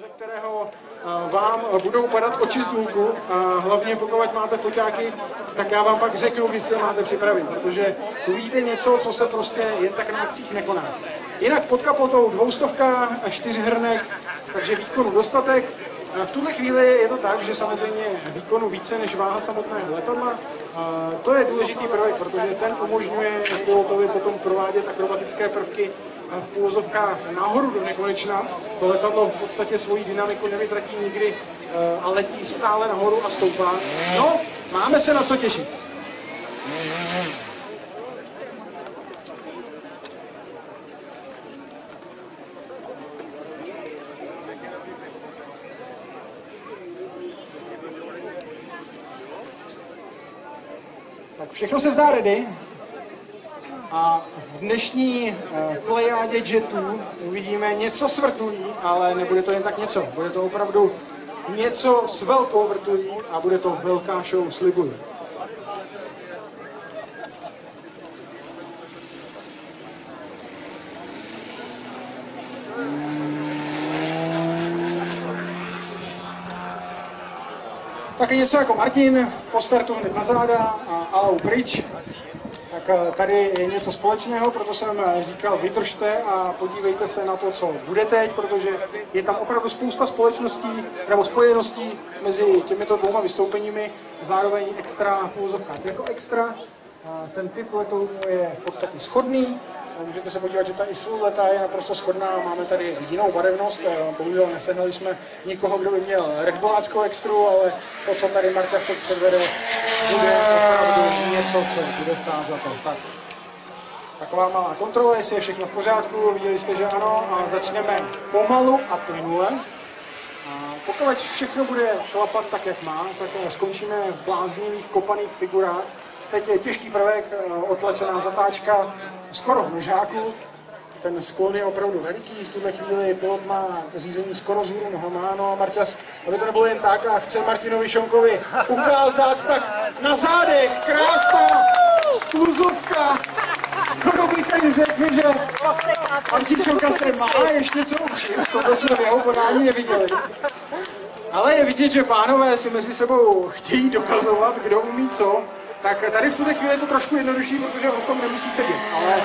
ze kterého eh, vám budou padat oči z důlku a hlavně pokud máte foťáky, tak já vám pak řeknu, kdy se máte připravit, protože uvidíte něco, co se prostě jen tak na akcích nekoná. Jinak pod kapotou dvoustovka a čtyři hrnek, takže výkonu dostatek. V tuhle chvíli je to tak, že samozřejmě výkonu více než váha samotného letadla. To je důležitý prvek, protože ten umožňuje pilotovi potom provádět akrobatické prvky v půvozovkách nahoru do nekonečna. To letadlo v podstatě svoji dynamiku nevytratí nikdy eh, a letí stále nahoru a stoupá. No, máme se na co těšit. Tak všechno se zdá ready. Dnešní plejádě jetů uvidíme něco s vrtulí, ale nebude to jen tak něco. Bude to opravdu něco s velkou vrtulí a bude to velká show, slibuji. Taky něco jako Martin, po startu hned na záda a alou pryč. Tak eh, tady je něco společného, proto jsem eh, říkal, vydržte a podívejte se na to, co bude teď, protože je tam opravdu spousta společností nebo spojeností mezi těmito dvouma vystoupeními, zároveň extra v jako extra. Ten typ letounů je v podstatě schodný, Můžete se podívat, že ta ISU leta je naprosto schodná, máme tady jinou barevnost, eh, bohužel nesehnali jsme nikoho, kdo by měl redboláckou extru, ale to, co tady Marta teď předvede, bude opravdu něco, co bude stát za to. Tak. Taková malá kontrola, jestli je všechno v pořádku, viděli jste, že ano, a začneme pomalu a plynule. Pokud všechno bude klapat tak, jak má, tak skončíme v bláznivých kopaných figurách, Teď je těžký prvek, eh, otlačená zatáčka, skoro v nožáku. Ten sklon je opravdu veliký, v tuhle chvíli pilot má řízení skoro z nohama, no a Marťas, aby to nebylo jen tak a chce Martinovi Šonkovi ukázat, tak na zádech, krásná sturzovka, skoro bych ani řekl, že Martin Šonka se má ještě co učit, to jsme v jeho podání neviděli. Ale je vidět, že pánové si mezi sebou chtějí dokazovat, kdo umí co. Tak tady v tuhle chvíli je to trošku jednodušší, protože on v tom nemusí sedět, ale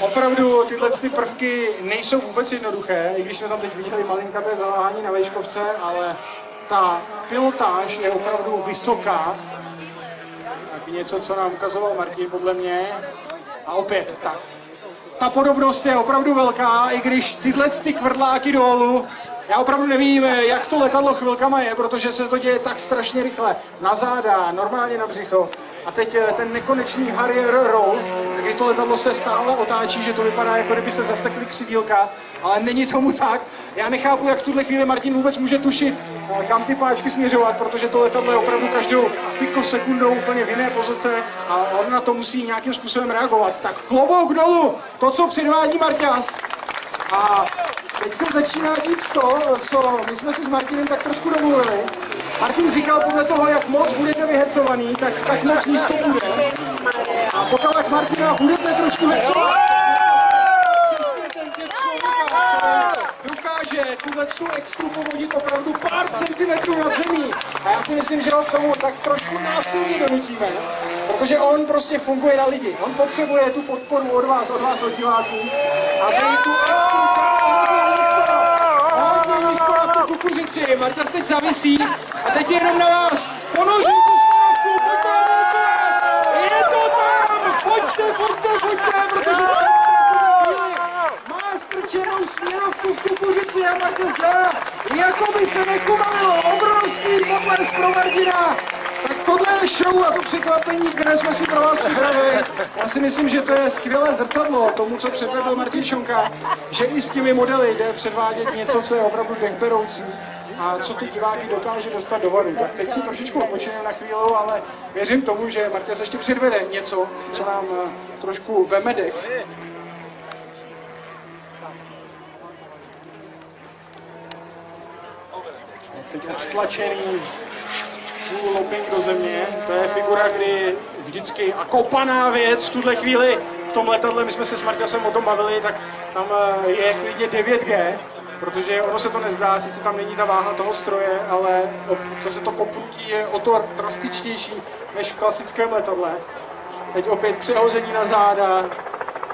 opravdu tyhle ty prvky nejsou vůbec jednoduché, i když jsme tam teď viděli malinkaté zaváhání na vejškovce, ale ta pilotáž je opravdu vysoká. Tak něco, co nám ukazoval Martin podle mě. A opět, tak. Ta podobnost je opravdu velká, i když tyhle ty kvrdláky dolů já opravdu nevím, jak to letadlo chvilkama je, protože se to děje tak strašně rychle. Na záda, normálně na břicho. A teď eh, ten nekonečný Harrier roll, kdy to letadlo se stále otáčí, že to vypadá, jako kdyby se zasekli křidílka, ale není tomu tak. Já nechápu, jak v tuhle chvíli Martin vůbec může tušit, eh, kam ty páčky směřovat, protože to letadlo je opravdu každou sekundou úplně v jiné pozice a on na to musí nějakým způsobem reagovat. Tak klobouk dolů, to, co předvádí Marťas. A teď se začíná dít to, co my jsme si s Martinem tak trošku domluvili. Martin říkal podle toho, jak moc budete vyhecovaný, tak, tak moc místo bude. A pokud Martina budete trošku hecovat, dokáže tuhle tu extru povodit opravdu pár centimetrů nad zemí. A já si myslím, že ho k tomu tak trošku násilně donutíme, protože on prostě funguje na lidi. On potřebuje tu podporu od vás, od vás, od diváků, aby tu extru kukuřici. Marta se teď zavisí a teď je jenom na vás. Ponoží tu směrovku, pojďte Je to tam! Pojďte, pojďte, pojďte, protože má strčenou směrovku v kukuřici a Marta zdá, jako by se nechovalilo. Obrovský pokles pro Martina. Tak tohle je show a to překvapení, které jsme si pro vás připravili. Já si myslím, že to je skvělé zrcadlo tomu, co předvedl Martin Šonka, že i s těmi modely jde předvádět něco, co je opravdu dechberoucí a co ty diváky dokáže dostat do vody. Tak teď si trošičku odpočineme na chvíli, ale věřím tomu, že Martin se ještě předvede něco, co nám eh, trošku veme dech. Teď odtlačený looping do země. To je figura, kdy vždycky a kopaná věc v tuhle chvíli v tom letadle, my jsme se s Marťasem o tom bavili, tak tam eh, je klidně 9G, protože ono se to nezdá, sice tam není ta váha toho stroje, ale zase to kopnutí je o to drastičtější než v klasickém letadle. Teď opět přehození na záda,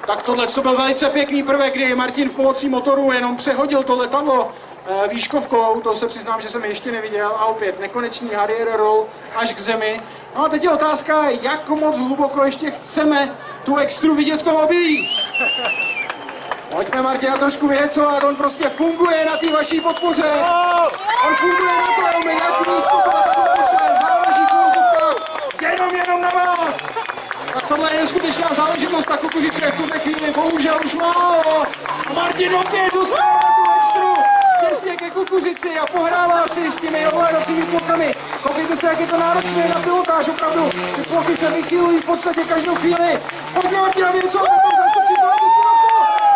tak tohle to byl velice pěkný prvek, kdy Martin v pomocí motoru jenom přehodil to letadlo e, výškovkou, to se přiznám, že jsem ještě neviděl, a opět nekonečný Harrier roll až k zemi. No a teď je otázka, jak moc hluboko ještě chceme tu extru vidět v tom obilí. Pojďme Martina trošku vyhecovat, on prostě funguje na té vaší podpoře. On funguje na to, jenom jak nízko to letadlo pošle, záleží v jenom, jenom na vás. Tak tohle je skutečná záležitost, ta kukuřice v tuhle chvíli bohužel už málo. A Martin opět dostává tu extru těsně ke kukuřici a pohrává si s těmi ovládacími plokami. Koukejte se, jak je to náročné na pilotáž, opravdu. Ty plochy se vychylují v podstatě každou chvíli. Pojďme Martina něco, a tam zaskočit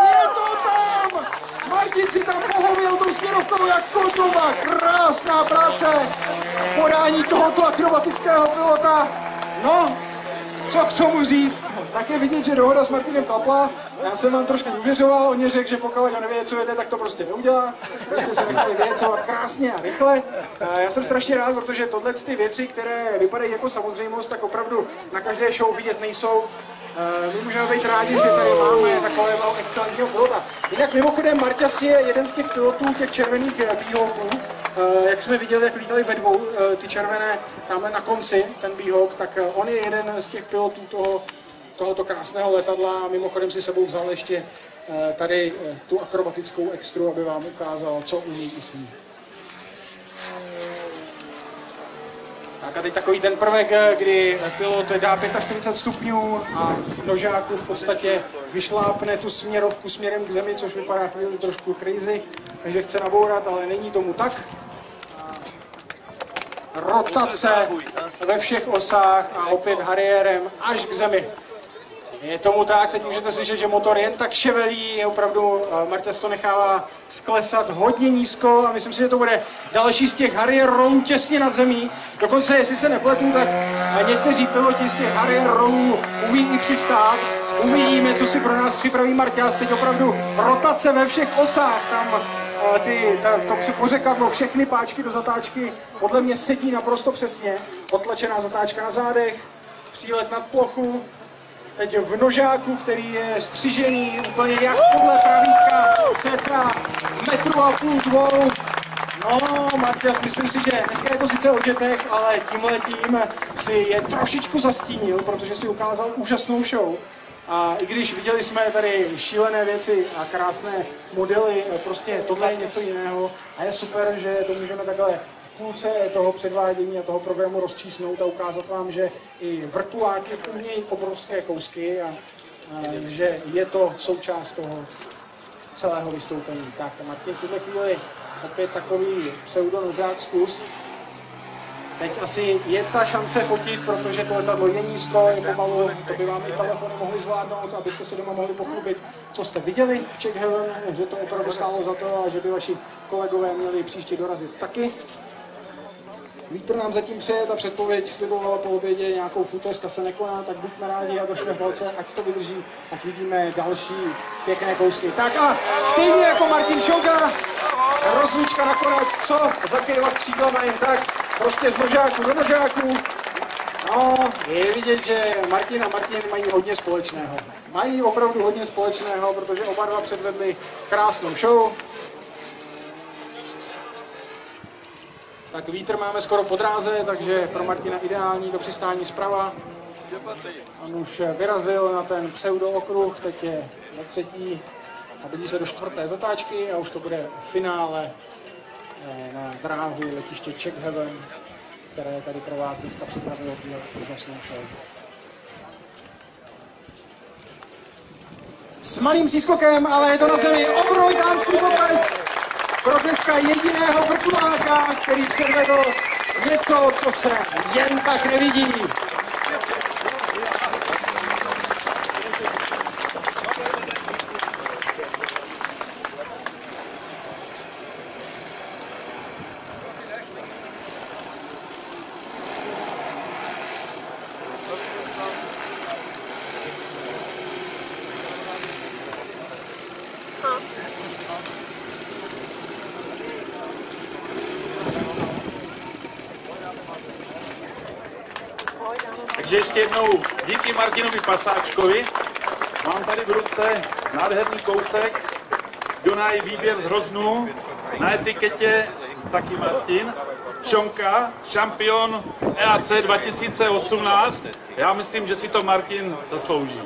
Je to tam! Martin si tam pohovil tou směrovkou jak kotoba. Krásná práce. Podání tohoto akrobatického pilota. No, co k tomu říct? Tak je vidět, že dohoda s Martinem klapla. Já jsem vám trošku uvěřoval, on mě řekl, že pokud ho nevyjecujete, tak to prostě neudělá. Jste se nechali vyjecovat krásně a rychle. Já jsem strašně rád, protože tohle ty věci, které vypadají jako samozřejmost, tak opravdu na každé show vidět nejsou. My můžeme být rádi, že tady máme takového excelentního pilota. Jinak mimochodem Marťas je jeden z těch pilotů, těch červených bíholků, Eh, jak jsme viděli, jak lítali ve dvou, eh, ty červené tamhle na konci, ten Beehawk, tak eh, on je jeden z těch pilotů toho, tohoto krásného letadla a mimochodem si sebou vzal ještě tady tu akrobatickou extru, aby vám ukázal, co umí i s ní. Tak a teď takový ten prvek, kdy pilot dá 45 stupňů a nožáku v podstatě vyšlápne tu směrovku směrem k zemi, což vypadá chvíli trošku crazy, takže chce nabourat, ale není tomu tak rotace ve všech osách a opět hariérem až k zemi. Je tomu tak, teď můžete slyšet, že motor jen tak ševelí, opravdu eh, Martes to nechává sklesat hodně nízko a myslím si, že to bude další z těch Harrier Row těsně nad zemí. Dokonce, jestli se nepletu, tak někteří piloti z těch Harrier Row umí i přistát. Uvidíme, co si pro nás připraví Marťas. Teď opravdu rotace ve všech osách, tam ty, ta, to pořekadlo, všechny páčky do zatáčky podle mě sedí naprosto přesně. Otlačená zatáčka na zádech, přílet nad plochu, teď v nožáku, který je střižený úplně jak podle pravítka, cca metru a půl, dvou. No, Matias, myslím si, že dneska je to sice o dětech, ale tímhle tím si je trošičku zastínil, protože si ukázal úžasnou show. A i když viděli jsme tady šílené věci a krásné modely, prostě tohle je něco jiného a je super, že to můžeme takhle půlce toho předvádění a toho programu rozčísnout a ukázat vám, že i vrtuláky umějí obrovské kousky a, a že je to součást toho celého vystoupení. Tak Martin v tuhle chvíli opět takový pseudonožák zkus. Teď asi je ta šance fotit, protože to letadlo je nízko, je pomalu, to by vám i telefony mohli zvládnout, abyste se doma mohli pochlubit, co jste viděli v Czech Heaven, že to opravdu stálo za to a že by vaši kolegové měli příště dorazit taky. Vítr nám zatím přijet a předpověď slibovala po obědě nějakou futoř, ta se nekoná, tak buďme rádi a držme palce, ať to vydrží, ať vidíme další pěkné kousky. Tak a stejně jako Martin Šoga, rozlučka nakonec, co zakývat křídlama jen tak, prostě z nožáku do nožáku. No, je vidět, že Martin a Martin mají hodně společného. Mají opravdu hodně společného, protože oba dva předvedli krásnou show. Tak vítr máme skoro po dráze, takže pro Martina ideální to přistání zprava. On už vyrazil na ten pseudo okruh, teď je na třetí a blíží se do čtvrté zatáčky a už to bude v finále Eh, na dráhu letiště Czech Heaven, které tady pro vás dneska připravilo tuhle úžasnou show. S malým přískokem, ale je to na zemi obrovitánský potlesk pro dneska jediného vrtuláka, který předvedl něco, co se jen tak nevidí. Takže ještě jednou díky Martinovi Pasáčkovi. Mám tady v ruce nádherný kousek Dunaj výběr z Hroznů. Na etiketě taky Martin. Šonka, šampion EAC 2018. Já myslím, že si to Martin zaslouží.